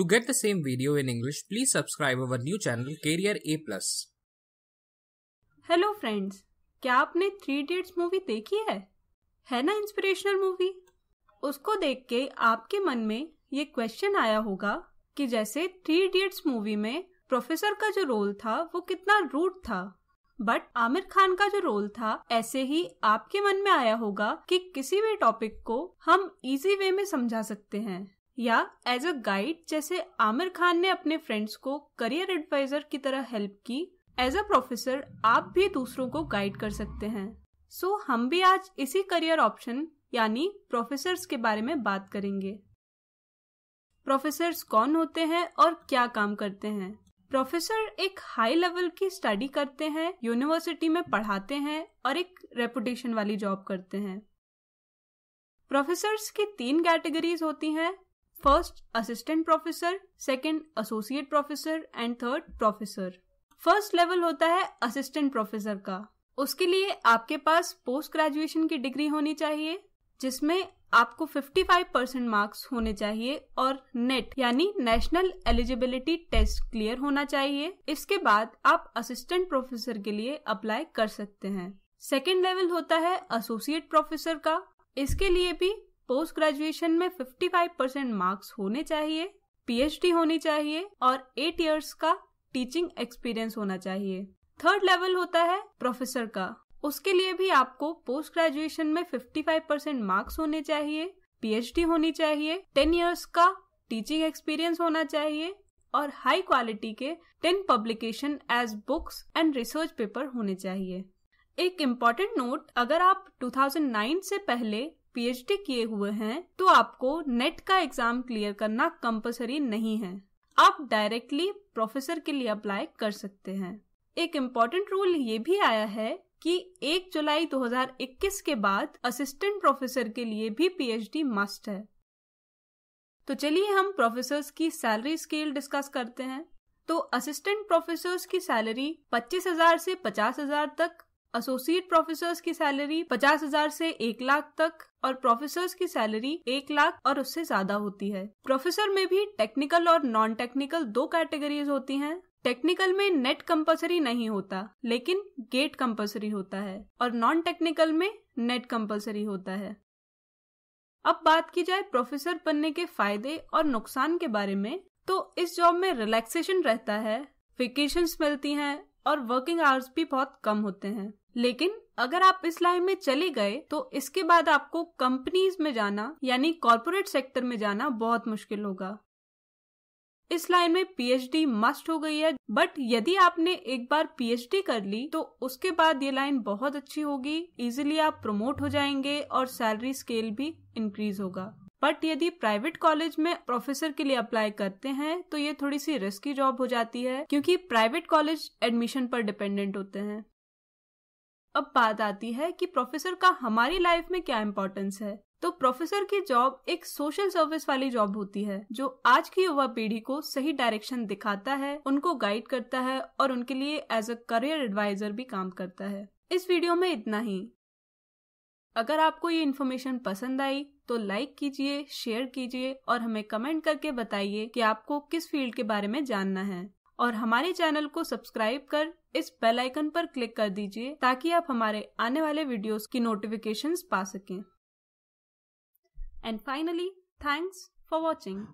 To get the same video in English, please subscribe our new channel Career A+. Hello friends क्या आपने three idiots movie देखी है? है ना inspirational movie उसको देख के आपके मन में ये क्वेश्चन आया होगा कि जैसे थ्री इडियट्स मूवी में प्रोफेसर का जो रोल था वो कितना रूट था। बट आमिर खान का जो रोल था ऐसे ही आपके मन में आया होगा कि किसी भी टॉपिक को हम इजी वे में समझा सकते हैं। या एज अ गाइड जैसे आमिर खान ने अपने फ्रेंड्स को करियर एडवाइजर की तरह हेल्प की एज अ प्रोफेसर आप भी दूसरों को गाइड कर सकते हैं। सो so, हम भी आज इसी करियर ऑप्शन यानी प्रोफेसर्स के बारे में बात करेंगे। प्रोफेसर्स कौन होते हैं और क्या काम करते हैं? प्रोफेसर एक हाई लेवल की स्टडी करते हैं यूनिवर्सिटी में पढ़ाते हैं और एक रेपुटेशन वाली जॉब करते हैं। प्रोफेसर्स की तीन कैटेगरीज होती हैं first assistant professor second associate professor and third professor first level होता है असिस्टेंट प्रोफेसर का। उसके लिए आपके पास पोस्ट ग्रेजुएशन की डिग्री होनी चाहिए, जिसमें आपको 55 परसेंट मार्क्स होने चाहिए और नेट यानी नेशनल एलिजिबिलिटी टेस्ट क्लियर होना चाहिए। इसके बाद आप असिस्टेंट प्रोफेसर के लिए अप्लाई कर सकते हैं। सेकेंड लेवल होता है एसोसिएट प्रोफेसर का। इसके लिए भी पोस्ट ग्रेजुएशन में 55 परसेंट मार्क्स होने चाहिए पीएचडी होनी चाहिए और एट इयर्स का टीचिंग एक्सपीरियंस होना चाहिए। थर्ड लेवल होता है प्रोफेसर का। उसके लिए भी आपको पोस्ट ग्रेजुएशन में 55 परसेंट मार्क्स होने चाहिए पीएचडी होनी चाहिए 10 इयर्स का टीचिंग एक्सपीरियंस होना चाहिए और हाई क्वालिटी के 10 publication as books and research paper होने चाहिए। एक इंपॉर्टेंट नोट अगर आप 2009 से पहले पीएचडी किए हुए हैं तो आपको नेट का एग्ज़ाम क्लियर करना कंपलसरी नहीं है। आप डायरेक्टली प्रोफेसर के लिए अप्लाई कर सकते हैं। एक इम्पोर्टेंट रूल ये भी आया है कि 1 जुलाई 2021 के बाद असिस्टेंट प्रोफेसर के लिए भी पीएचडी मस्ट है। तो चलिए हम प्रोफेसर्स की सैलरी स्केल डिस्कस करते हैं। तो असिस्टेंट प्रोफेसर्स की सैलरी पच्चीस हज़ार से पचास हज़ार तक एसोसिएट प्रोफेसर्स की सैलरी पचास हज़ार से एक लाख तक और प्रोफेसर्स की सैलरी एक लाख और उससे ज़्यादा होती है। प्रोफेसर में भी टेक्निकल और नॉन टेक्निकल दो कैटेगरीज होती हैं। टेक्निकल में नेट कंपलसरी नहीं होता, लेकिन गेट कंपलसरी होता है और नॉन टेक्निकल में नेट कंपलसरी होता है। अब बात की जाए प्रोफेसर बनने के फ़ायदे और नुकसान के बारे में तो इस जॉब में रिलैक्सेशन रहता है वेकेशंस मिलती हैं और वर्किंग आवर्स भी बहुत कम होते हैं। लेकिन अगर आप इस लाइन में चले गए तो इसके बाद आपको कंपनीज़ में जाना, यानी कॉरपोरेट सेक्टर में जाना बहुत मुश्किल होगा। इस लाइन में पीएचडी मस्ट हो गई है बट यदि आपने एक बार पीएचडी कर ली तो उसके बाद ये लाइन बहुत अच्छी होगी इजीली आप प्रमोट हो जाएँगे और सैलरी स्केल भी इंक्रीज होगा। बट यदि प्राइवेट कॉलेज में प्रोफेसर के लिए अप्लाई करते हैं तो ये थोड़ी सी रिस्की जॉब हो जाती है, क्योंकि प्राइवेट कॉलेज एडमिशन पर डिपेंडेंट होते हैं। अब बात आती है कि प्रोफेसर का हमारी लाइफ में क्या इम्पोर्टेंस है। तो प्रोफेसर की जॉब एक सोशल सर्विस वाली जॉब होती है, जो आज की युवा पीढ़ी को सही डायरेक्शन दिखाता है, उनको गाइड करता है और उनके लिए एज अ करियर एडवाइजर भी काम करता है। इस वीडियो में इतना ही। अगर आपको ये इन्फॉर्मेशन पसंद आई तो लाइक कीजिए शेयर कीजिए और हमें कमेंट करके बताइए कि आपको किस फ़ील्ड के बारे में जानना है। और हमारे चैनल को सब्सक्राइब कर इस बेल आइकन पर क्लिक कर दीजिए ताकि आप हमारे आने वाले वीडियोस की नोटिफिकेशंस पा सकें। And finally thanks for watching